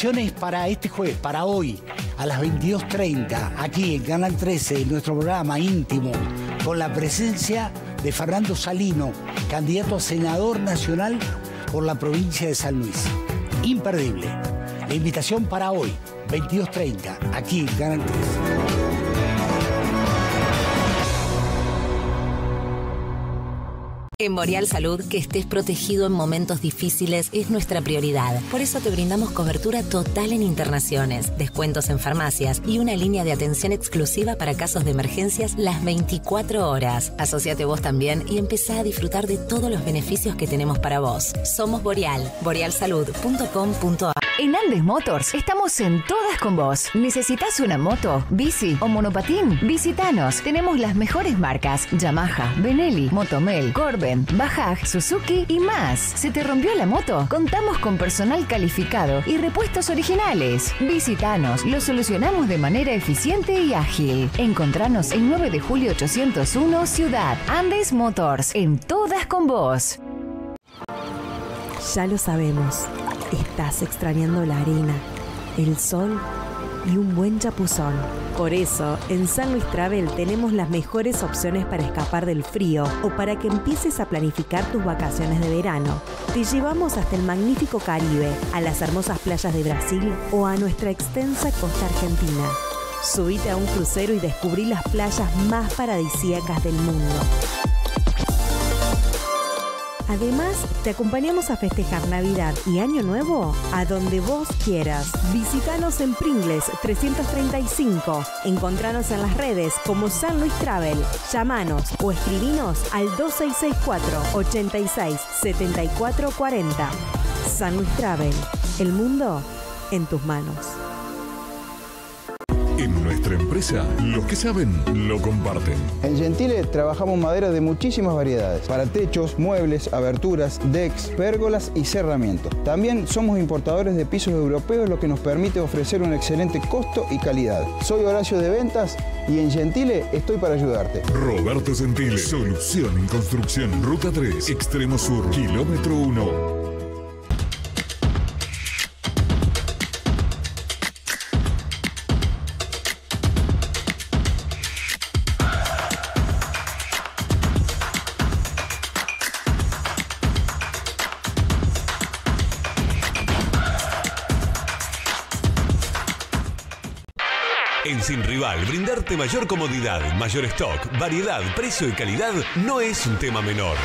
Invitación es para este jueves, para hoy, a las 22.30, aquí en Canal 13, en nuestro programa íntimo, con la presencia de Fernando Salino, candidato a senador nacional por la provincia de San Luis. Imperdible. La invitación para hoy, 22.30, aquí en Canal 13. En Boreal Salud, que estés protegido en momentos difíciles es nuestra prioridad. Por eso te brindamos cobertura total en internaciones, descuentos en farmacias y una línea de atención exclusiva para casos de emergencias las 24 horas. Asociate vos también y empezá a disfrutar de todos los beneficios que tenemos para vos. Somos Boreal, borealsalud.com.ar. En Andes Motors estamos en todas con vos. ¿Necesitas una moto, bici o monopatín? Visítanos. Tenemos las mejores marcas: Yamaha, Benelli, Motomel, Corben, Bajaj, Suzuki y más. ¿Se te rompió la moto? Contamos con personal calificado y repuestos originales. Visítanos. Lo solucionamos de manera eficiente y ágil. Encontranos en 9 de julio 801 Ciudad. Andes Motors. En todas con vos. Ya lo sabemos. Estás extrañando la arena, el sol y un buen chapuzón. Por eso, en San Luis Travel tenemos las mejores opciones para escapar del frío o para que empieces a planificar tus vacaciones de verano. Te llevamos hasta el magnífico Caribe, a las hermosas playas de Brasil o a nuestra extensa costa argentina. Subite a un crucero y descubrí las playas más paradisíacas del mundo. Además, te acompañamos a festejar Navidad y Año Nuevo a donde vos quieras. Visítanos en Pringles 335. Encontranos en las redes como San Luis Travel. Llámanos o escribinos al 2664 86 74 40. San Luis Travel. El mundo en tus manos. Nuestra empresa, los que saben lo comparten. En Gentile trabajamos madera de muchísimas variedades, para techos, muebles, aberturas, decks, pérgolas y cerramientos. También somos importadores de pisos europeos, lo que nos permite ofrecer un excelente costo y calidad. Soy Horacio de Ventas y en Gentile estoy para ayudarte. Roberto Gentile, solución en construcción, ruta 3, extremo sur, kilómetro 1. En Sin Rival, brindarte mayor comodidad, mayor stock, variedad, precio y calidad no es un tema menor.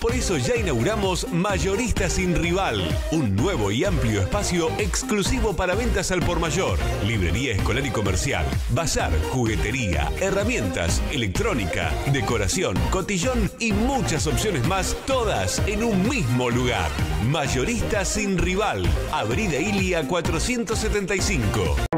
Por eso ya inauguramos Mayorista Sin Rival, un nuevo y amplio espacio exclusivo para ventas al por mayor, librería escolar y comercial, bazar, juguetería, herramientas, electrónica, decoración, cotillón y muchas opciones más, todas en un mismo lugar. Mayorista Sin Rival, Avenida Ilia 475.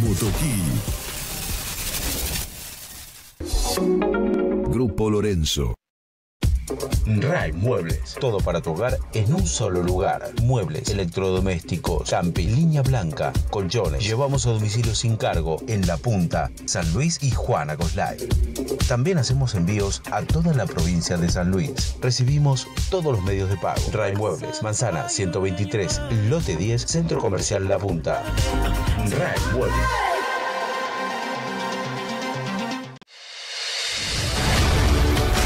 Motoquí. Grupo Lorenzo. RAI Muebles. Todo para tu hogar en un solo lugar. Muebles, electrodomésticos, camping, línea blanca, colchones. Llevamos a domicilio sin cargo en La Punta, San Luis y Juana Coslay. También hacemos envíos a toda la provincia de San Luis. Recibimos todos los medios de pago. RAI Muebles, Manzana 123, Lote 10, Centro Comercial La Punta.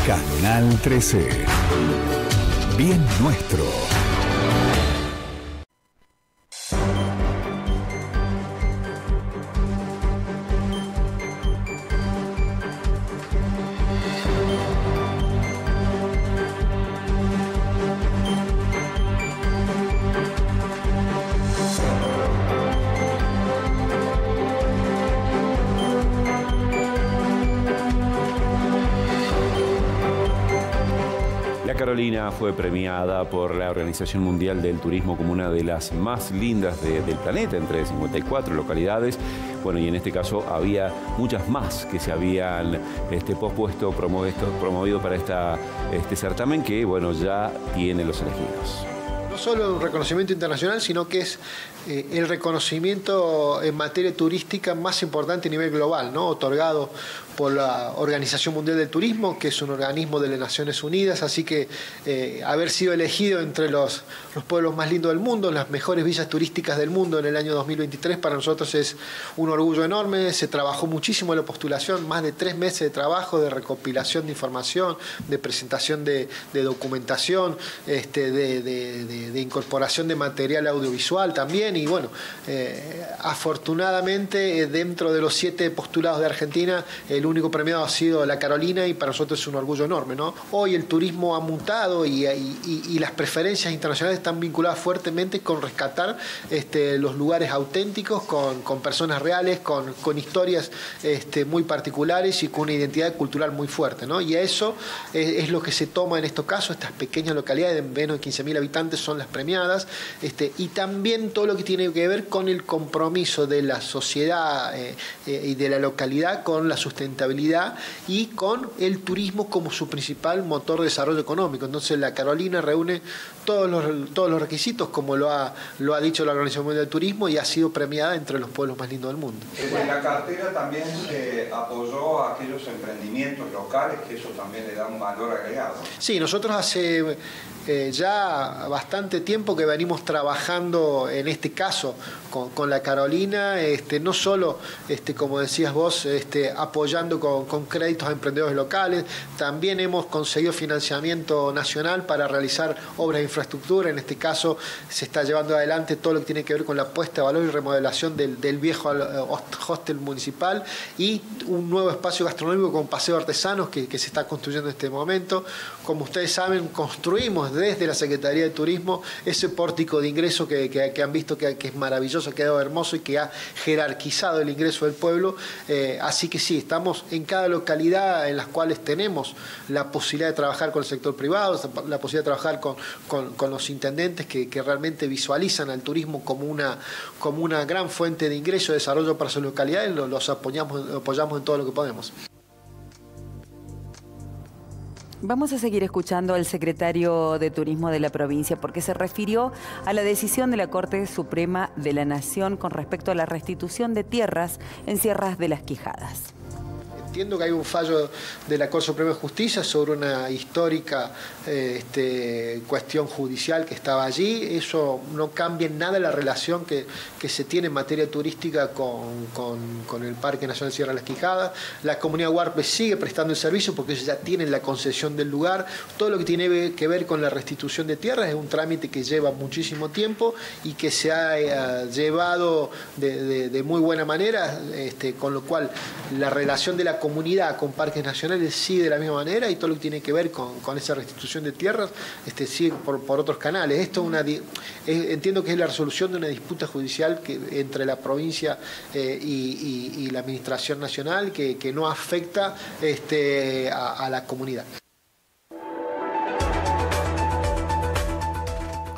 Canal 13. Bien nuestro. Fue premiada por la Organización Mundial del Turismo como una de las más lindas de- del planeta, entre 54 localidades. Bueno, y en este caso había muchas más que se habían este, pospuesto, promovido, para este certamen que, bueno, ya tiene los elegidos. no solo un reconocimiento internacional, sino que es eh, el reconocimiento en materia turística más importante a nivel global, ¿no? otorgado por la Organización Mundial del Turismo, que es un organismo de las Naciones Unidas, así que eh, haber sido elegido entre los, los pueblos más lindos del mundo, las mejores villas turísticas del mundo en el año 2023, para nosotros es un orgullo enorme, se trabajó muchísimo la postulación, más de tres meses de trabajo, de recopilación de información, de presentación de, documentación, este, de incorporación de material audiovisual también, y bueno, eh, afortunadamente eh, dentro de los siete postulados de Argentina, el único premiado ha sido la Carolina y para nosotros es un orgullo enorme. ¿no? Hoy el turismo ha mutado y, las preferencias internacionales están vinculadas fuertemente con rescatar este, los lugares auténticos, con, personas reales, con, historias este, muy particulares y con una identidad cultural muy fuerte. Y a eso es, es lo que se toma en estos casos, estas pequeñas localidades de menos de 15.000 habitantes son las premiadas, este, y también todo lo que tiene que ver con el compromiso de la sociedad eh, eh, y de la localidad con la sustentabilidad y con el turismo como su principal motor de desarrollo económico. Entonces la Carolina reúne todos los, todos los requisitos, como lo ha, lo ha dicho la Organización Mundial del Turismo, y ha sido premiada entre los pueblos más lindos del mundo. En la cartera también se apoyó a aquellos emprendimientos locales, que eso también le da un valor agregado. Sí, nosotros hace eh, ya bastante tiempo que venimos trabajando en este caso con, la Carolina, este, no solo, este, como decías vos, este, apoyando con, créditos a emprendedores locales, también hemos conseguido financiamiento nacional para realizar obras de infraestructura, en este caso se está llevando adelante todo lo que tiene que ver con la puesta de valor y remodelación del, viejo eh, hostel municipal y un nuevo espacio gastronómico con paseo artesanos que se está construyendo en este momento. Como ustedes saben, construimos desde la Secretaría de Turismo ese pórtico de ingreso que, que- que han visto que, que es maravilloso, ha quedado hermoso y que ha jerarquizado el ingreso del pueblo. Eh, así que sí, estamos en cada localidad en las cuales tenemos la posibilidad de trabajar con el sector privado, la posibilidad de trabajar con, con- los intendentes que, que realmente visualizan al turismo como una, como una gran fuente de ingreso y desarrollo para sus localidades, lo- los apoyamos, apoyamos en todo lo que podemos. Vamos a seguir escuchando al secretario de Turismo de la provincia porque se refirió a la decisión de la Corte Suprema de la Nación con respecto a la restitución de tierras en Sierras de las Quijadas. Entiendo que hay un fallo de la Corte Suprema de Justicia sobre una histórica eh, este, cuestión judicial que estaba allí. Eso no cambia en nada la relación que, que se tiene en materia turística con, con- el Parque Nacional Sierra de las Quijadas. La comunidad Huarpe sigue prestando el servicio porque ellos ya tienen la concesión del lugar. Todo lo que tiene que ver con la restitución de tierras es un trámite que lleva muchísimo tiempo y que se ha eh, llevado de, de- de muy buena manera, este, con lo cual la relación de la comunidad con parques nacionales sigue de la misma manera y todo lo que tiene que ver con, con esa restitución de tierras este, sigue por, por otros canales. Esto es una, entiendo que es la resolución de una disputa judicial que, entre la provincia eh, y, y- la administración nacional que, que no afecta este, a la comunidad.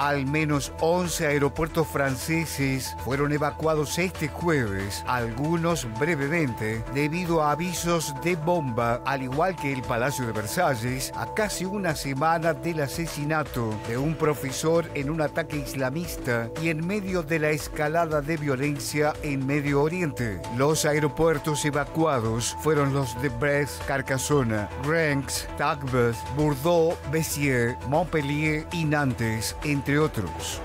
Al menos 11 aeropuertos franceses fueron evacuados este jueves, algunos brevemente, debido a avisos de bomba, al igual que el Palacio de Versalles, a casi una semana del asesinato de un profesor en un ataque islamista y en medio de la escalada de violencia en Medio Oriente. Los aeropuertos evacuados fueron los de Brest, Carcassonne, Rennes, Tarbes, Bordeaux, Béziers, Montpellier y Nantes, entre otros.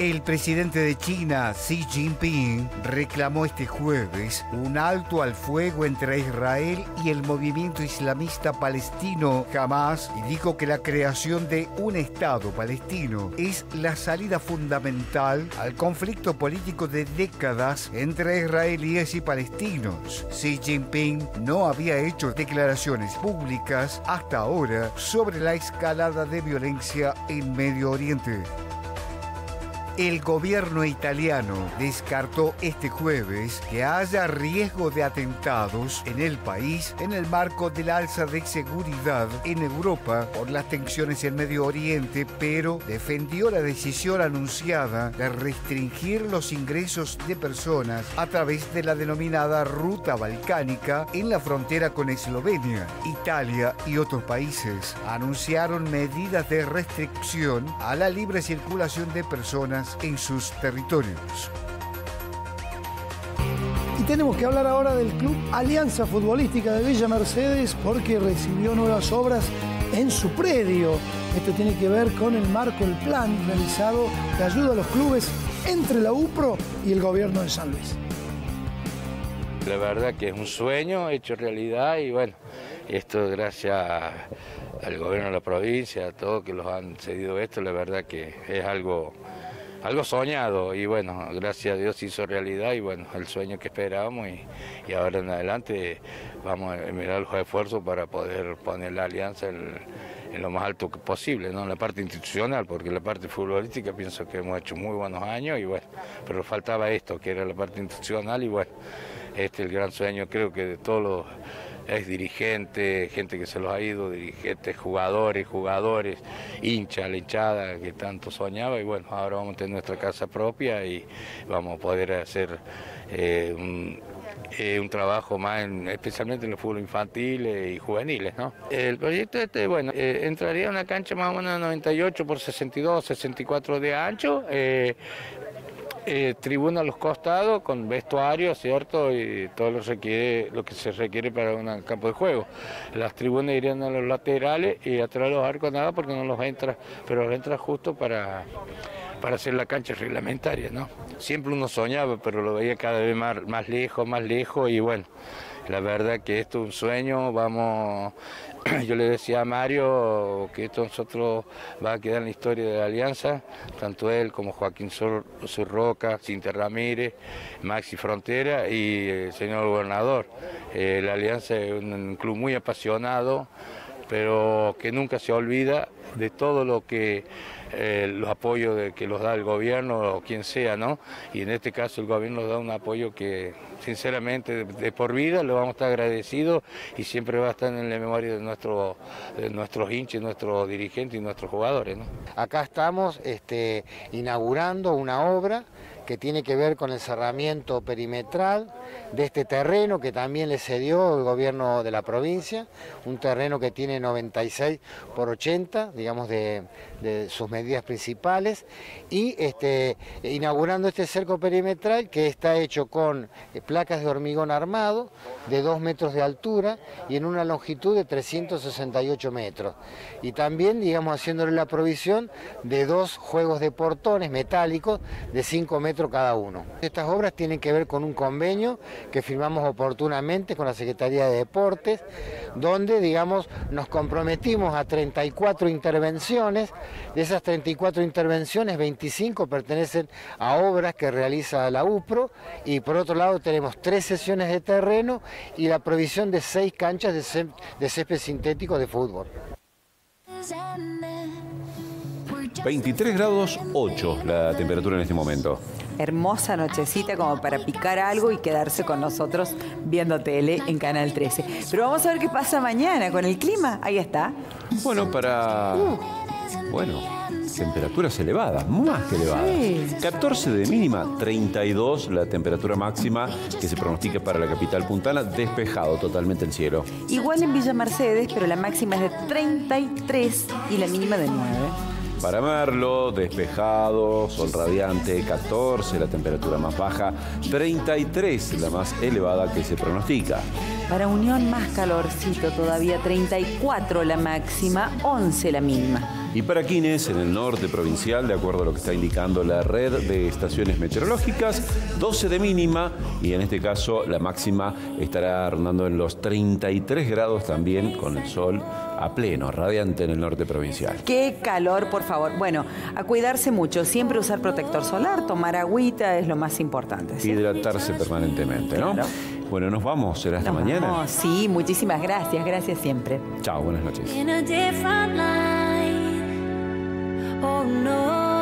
El presidente de China, Xi Jinping, reclamó este jueves un alto al fuego entre Israel y el movimiento islamista palestino Hamas y dijo que la creación de un Estado palestino es la salida fundamental al conflicto político de décadas entre israelíes y palestinos. Xi Jinping no había hecho declaraciones públicas hasta ahora sobre la escalada de violencia en Medio Oriente. El gobierno italiano descartó este jueves que haya riesgo de atentados en el país en el marco del alza de seguridad en Europa por las tensiones en Medio Oriente, pero defendió la decisión anunciada de restringir los ingresos de personas a través de la denominada ruta balcánica en la frontera con Eslovenia. Italia y otros países anunciaron medidas de restricción a la libre circulación de personas en sus territorios. Y tenemos que hablar ahora del Club Alianza Futbolística de Villa Mercedes porque recibió nuevas obras en su predio. Esto tiene que ver con el marco, el plan realizado de ayuda a los clubes entre la UPRO y el gobierno de San Luis. La verdad que es un sueño hecho realidad y bueno, esto gracias al gobierno de la provincia, a todos que los han cedido esto, la verdad que es algo algo soñado y bueno, gracias a Dios hizo realidad y bueno, el sueño que esperábamos y, ahora en adelante vamos a mirar los esfuerzos para poder poner la alianza en, lo más alto posible, ¿no? en la parte institucional, porque la parte futbolística pienso que hemos hecho muy buenos años y bueno, pero faltaba esto, que era la parte institucional y bueno, este es el gran sueño creo que de todos los es dirigente, gente que se los ha ido, dirigentes, jugadores, jugadores, hincha, la hinchada que tanto soñaba y bueno, ahora vamos a tener nuestra casa propia y vamos a poder hacer eh, eh, un, trabajo más, especialmente en el fútbol infantil y juveniles. ¿no? El proyecto este, bueno, eh, entraría a una cancha más o menos 98 por 62, 64 de ancho, tribuna a los costados con vestuario, ¿cierto? Y todo lo, requiere, lo que se requiere para un campo de juego. Las tribunas irían a los laterales y atrás los arcos nada porque no los entra, pero los entra justo para, para hacer la cancha reglamentaria, ¿no? Siempre uno soñaba, pero lo veía cada vez más lejos, más lejos y bueno. La verdad que esto es un sueño, vamos, yo le decía a Mario que esto nosotros va a quedar en la historia de la Alianza, tanto él como Joaquín Surroca, Cintia Ramírez, Maxi Frontera y el señor gobernador. Eh, la Alianza es un club muy apasionado, pero que nunca se olvida de todo lo que eh, los apoyos de, que los da el gobierno o quien sea, ¿no? Y en este caso el gobierno nos da un apoyo que sinceramente de, por vida lo vamos a estar agradecidos y siempre va a estar en la memoria de, nuestro, de nuestros hinchas, nuestros dirigentes y nuestros jugadores. Acá estamos este, inaugurando una obra que tiene que ver con el cerramiento perimetral de este terreno que también le cedió el gobierno de la provincia, un terreno que tiene 96 por 80, digamos, de, sus medidas principales, y este, inaugurando este cerco perimetral que está hecho con eh, placas de hormigón armado de 2 metros de altura y en una longitud de 368 metros. Y también, digamos, haciéndole la provisión de dos juegos de portones metálicos de 5 metros cada uno. Estas obras tienen que ver con un convenio que firmamos oportunamente con la Secretaría de Deportes, donde, digamos, nos comprometimos a 34 intervenciones. De esas 34 intervenciones, 25 pertenecen a obras que realiza la UPRO y por otro lado tenemos tres sesiones de terreno y la provisión de seis canchas de césped sintético de fútbol. 23 grados 8 la temperatura en este momento hermosa nochecita como para picar algo y quedarse con nosotros viendo tele en Canal 13. Pero vamos a ver qué pasa mañana con el clima. Ahí está. Bueno, para... Uh. Bueno, temperaturas elevadas, más que elevadas. Sí. 14 de mínima, 32 la temperatura máxima que se pronostica para la capital puntana, despejado totalmente el cielo. Igual en Villa Mercedes, pero la máxima es de 33 y la mínima de 9. Para Merlo, despejado, sol radiante, 14 la temperatura más baja, 33 la más elevada que se pronostica. Para Unión más calorcito todavía, 34 la máxima, 11 la mínima. Y para Quines, en el norte provincial, de acuerdo a lo que está indicando la red de estaciones meteorológicas, 12 de mínima y en este caso la máxima estará rondando en los 33 grados también con el sol a pleno, radiante en el norte provincial. Qué calor, por favor. Bueno, a cuidarse mucho, siempre usar protector solar, tomar agüita es lo más importante. ¿sí? Hidratarse permanentemente, ¿no? Claro. Bueno, nos vamos, será hasta Nos mañana. vamos. Sí, muchísimas gracias, gracias siempre. Chao, buenas noches. Oh no.